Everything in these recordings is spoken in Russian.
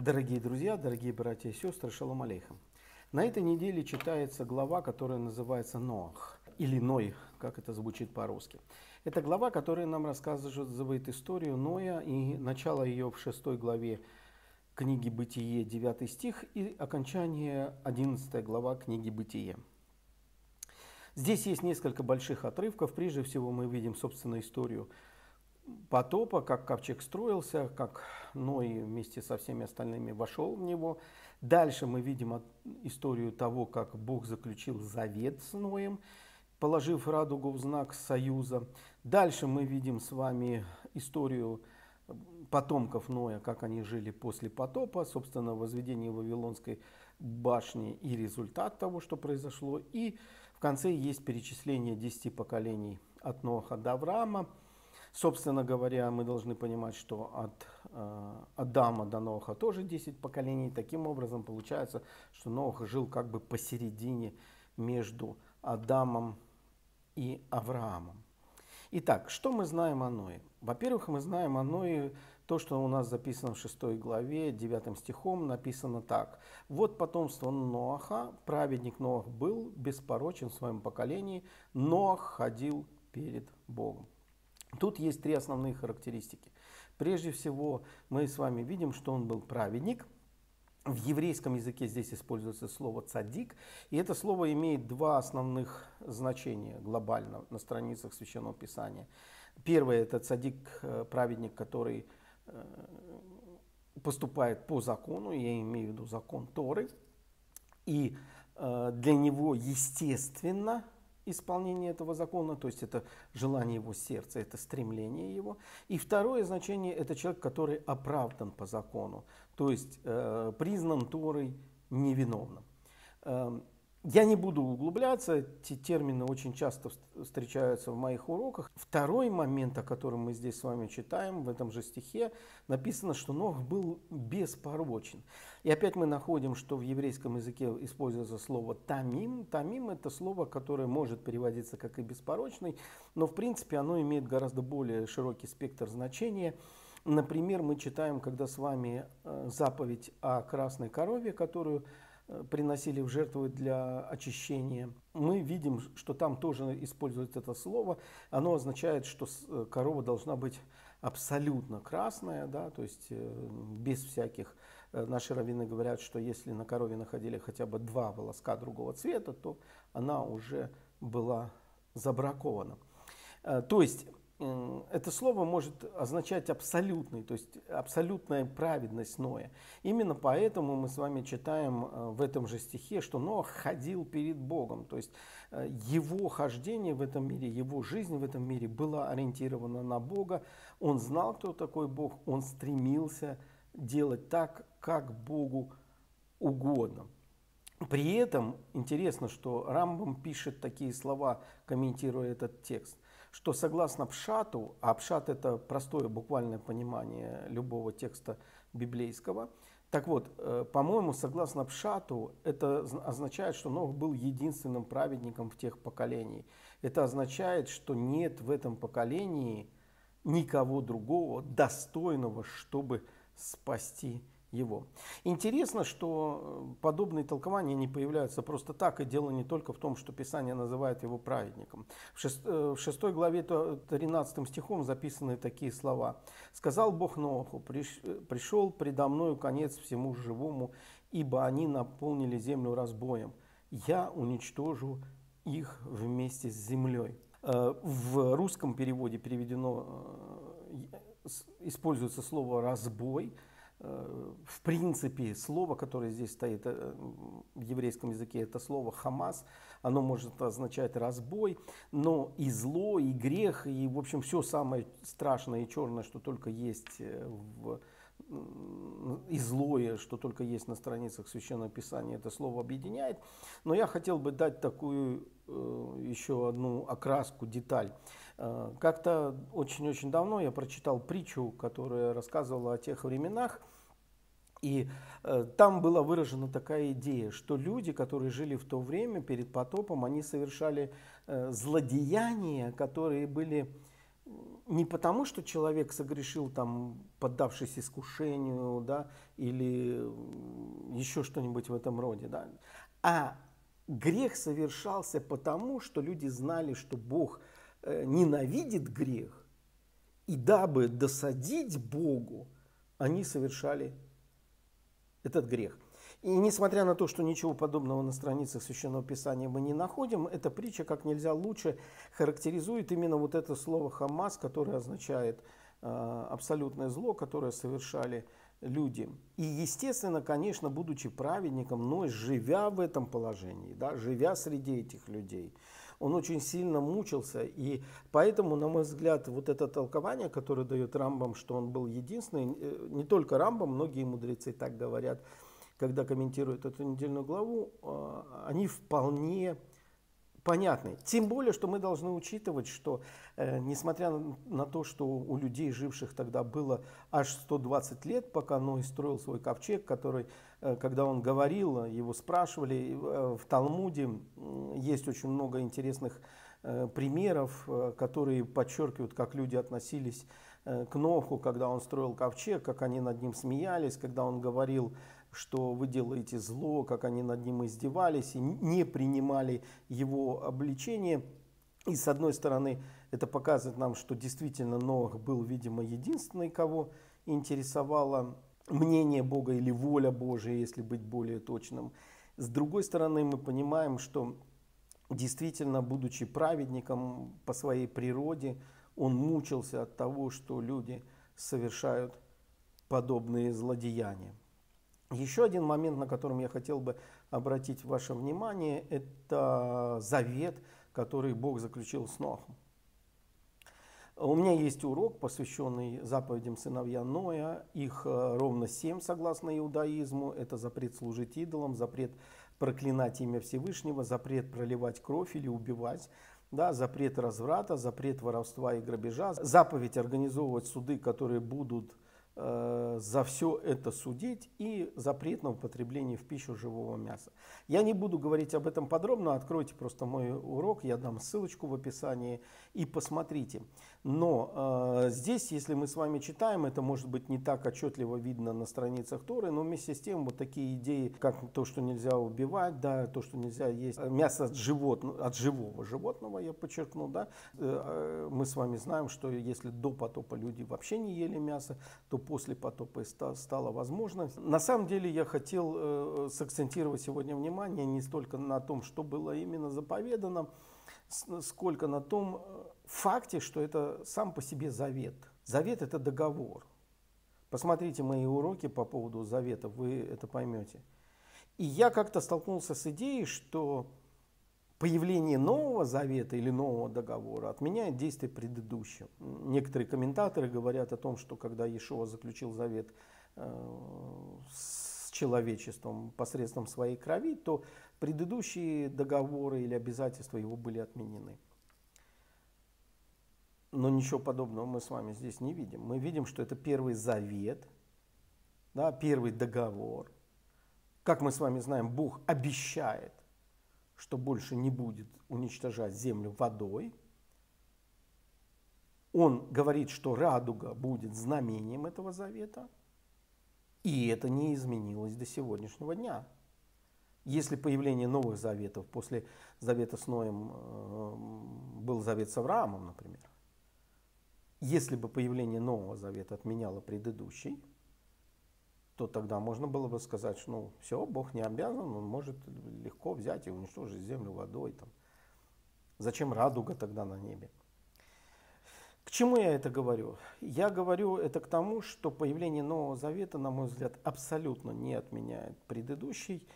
Дорогие друзья, дорогие братья и сестры, шалом алейхам. На этой неделе читается глава, которая называется Ноах, или Ной, как это звучит по-русски. Это глава, которая нам рассказывает историю Ноя и начало ее в шестой главе книги Бытие, 9 стих, и окончание 11 глава книги Бытие. Здесь есть несколько больших отрывков. Прежде всего мы видим, собственно, историю потопа, как ковчег строился, как Ной вместе со всеми остальными вошел в него. Дальше мы видим историю того, как Бог заключил завет с Ноем, положив радугу в знак союза. Дальше мы видим с вами историю потомков Ноя, как они жили после потопа, собственно, возведение Вавилонской башни и результат того, что произошло. И в конце есть перечисление десяти поколений от Ноха до Авраама. Собственно говоря, мы должны понимать, что от э, Адама до Ноха тоже 10 поколений. Таким образом, получается, что Нох жил как бы посередине между Адамом и Авраамом. Итак, что мы знаем о Ное? Во-первых, мы знаем о Ное то, что у нас записано в 6 главе, 9 стихом, написано так. «Вот потомство Ноаха, праведник Ноах был беспорочен в своем поколении, Ноах ходил перед Богом». Тут есть три основные характеристики. Прежде всего, мы с вами видим, что он был праведник. В еврейском языке здесь используется слово «цадик», и это слово имеет два основных значения глобально на страницах Священного Писания. Первое – это цадик, э, праведник, который э, поступает по закону, я имею в виду закон Торы, и э, для него естественно – исполнение этого закона, то есть это желание его сердца, это стремление его. И второе значение – это человек, который оправдан по закону, то есть э, признан Торой невиновным. Я не буду углубляться, эти термины очень часто встречаются в моих уроках. Второй момент, о котором мы здесь с вами читаем, в этом же стихе, написано, что Нох был беспорочен. И опять мы находим, что в еврейском языке используется слово «тамим». «Тамим» – это слово, которое может переводиться как и «беспорочный», но в принципе оно имеет гораздо более широкий спектр значения. Например, мы читаем, когда с вами э, заповедь о красной корове, которую приносили в жертву для очищения. Мы видим, что там тоже используется это слово. Оно означает, что э, корова должна быть абсолютно красная, да, то есть э, без всяких... Наши раввины говорят, что если на корове находили хотя бы два волоска другого цвета, то она уже была забракована. То есть это слово может означать абсолютный, то есть абсолютная праведность Ноя. Именно поэтому мы с вами читаем э, в этом же стихе, что Ноа ходил перед Богом. То есть э, его хождение в этом мире, его жизнь в этом мире была ориентирована на Бога. Он знал, кто такой Бог, он стремился делать так, как Богу угодно. При этом интересно, что Рамбам пишет такие слова, комментируя этот текст – что согласно Пшату, а Пшат это простое буквальное понимание любого текста библейского, так вот, э, по-моему, согласно Пшату, это означает, что Нох был единственным праведником в тех поколениях. Это означает, что нет в этом поколении никого другого достойного, чтобы спасти его. Интересно, что э, подобные толкования не появляются просто так, и дело не только в том, что Писание называет его праведником. В, шест, э, в 6 главе 13 стихом записаны такие слова. «Сказал Бог Ноху, пришел предо мною конец всему живому, ибо они наполнили землю разбоем. Я уничтожу их вместе с землей». Э, в русском переводе переведено, используется слово «разбой», Э, в принципе, слово, которое здесь стоит э, в еврейском языке, это слово «хамас», оно может означать разбой, но и зло, и грех, и, в общем, все самое страшное и черное, что только есть э, в и злое, что только есть на страницах Священного Писания, это слово объединяет. Но я хотел бы дать такую еще одну окраску, деталь. Как-то очень-очень давно я прочитал притчу, которая рассказывала о тех временах, и э, там была выражена такая идея, что люди, которые жили в то время перед потопом, они совершали э, злодеяния, которые были не потому, что человек согрешил, там, поддавшись искушению, да, или еще что-нибудь в этом роде, да, а грех совершался потому, что люди знали, что Бог э, ненавидит грех, и дабы досадить Богу, они совершали этот грех. И несмотря на то, что ничего подобного на страницах Священного Писания мы не находим, эта притча как нельзя лучше характеризует именно вот это слово «хамас», которое означает э, абсолютное зло, которое совершали люди. И, естественно, конечно, будучи праведником, но живя в этом положении, да, живя среди этих людей, он очень сильно мучился. И поэтому, на мой взгляд, вот это толкование, которое дает Рамбам, что он был единственный, э, не только Рамбам, многие мудрецы так говорят – когда комментируют эту недельную главу, а, они вполне понятны. Тем более, что мы должны учитывать, что э, несмотря на то, что у людей, живших тогда, было аж 120 лет, пока Ной строил свой ковчег, который, э, когда он говорил, его спрашивали, в Талмуде есть очень много интересных примеров, которые подчеркивают, как люди относились к Ноху, когда он строил ковчег, как они над ним смеялись, когда он говорил что вы делаете зло, как они над ним издевались и не принимали его обличение. И с одной стороны, это показывает нам, что действительно Ноах был, видимо, единственный, кого интересовало мнение Бога или воля Божия, если быть более точным. С другой стороны, мы понимаем, что действительно, будучи праведником по своей природе, он мучился от того, что люди совершают подобные злодеяния. Еще один момент, на котором я хотел бы обратить ваше внимание, это завет, который Бог заключил с Нохом. У меня есть урок, посвященный заповедям сыновья Ноя. Их э, ровно семь, согласно иудаизму. Это запрет служить идолам, запрет проклинать имя Всевышнего, запрет проливать кровь или убивать, да, запрет разврата, запрет воровства и грабежа, заповедь организовывать суды, которые будут за все это судить и запрет на употребление в пищу живого мяса. Я не буду говорить об этом подробно, откройте просто мой урок, я дам ссылочку в описании и посмотрите. Но э, здесь, если мы с вами читаем, это может быть не так отчетливо видно на страницах Торы, но вместе с тем вот такие идеи, как то, что нельзя убивать, да, то, что нельзя есть мясо от, животного, от живого животного, я подчеркну, да, э, э мы с вами знаем, что если до потопа люди вообще не ели мясо, то после потопа стало возможно. На самом деле я хотел э, сакцентировать сегодня внимание не столько на том, что было именно заповедано, сколько на том э, факте, что это сам по себе завет. Завет – это договор. Посмотрите мои уроки по поводу завета, вы это поймете. И я как-то столкнулся с идеей, что появление нового завета или нового договора отменяет действие предыдущего. Некоторые комментаторы говорят о том, что когда Иешуа заключил завет э, с человечеством посредством своей крови, то предыдущие договоры или обязательства его были отменены. Но ничего подобного мы с вами здесь не видим. Мы видим, что это первый завет, да, первый договор. Как мы с вами знаем, Бог обещает – что больше не будет уничтожать землю водой. Он говорит, что радуга будет знамением этого завета. И это не изменилось до сегодняшнего дня. Если появление новых заветов после завета с Ноем э, был завет с Авраамом, например, если бы появление нового завета отменяло предыдущий, то тогда можно было бы сказать, что ну, все, Бог не обязан, он может легко взять и уничтожить землю водой. Там. Зачем радуга тогда на небе? К чему я это говорю? Я говорю это к тому, что появление Нового Завета, на мой взгляд, абсолютно не отменяет предыдущий.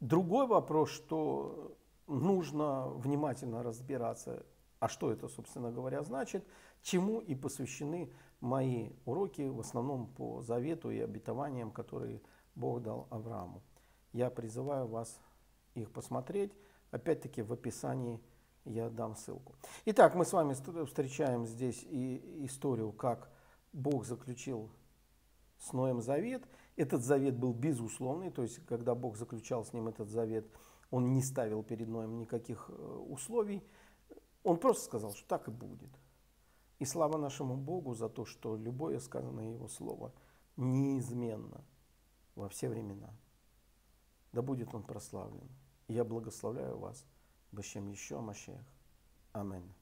Другой вопрос, что нужно внимательно разбираться, а что это, собственно говоря, значит, чему и посвящены мои уроки в основном по завету и обетованиям, которые Бог дал Аврааму. Я призываю вас их посмотреть. Опять-таки в описании я дам ссылку. Итак, мы с вами встречаем здесь и историю, как Бог заключил с Ноем завет. Этот завет был безусловный, то есть когда Бог заключал с ним этот завет, он не ставил перед Ноем никаких э, условий. Он просто сказал, что так и будет – И слава нашему Богу за то, что любое сказанное Его Слово неизменно во все времена. Да будет Он прославлен. И я благословляю вас. Бащем еще Машех. Аминь.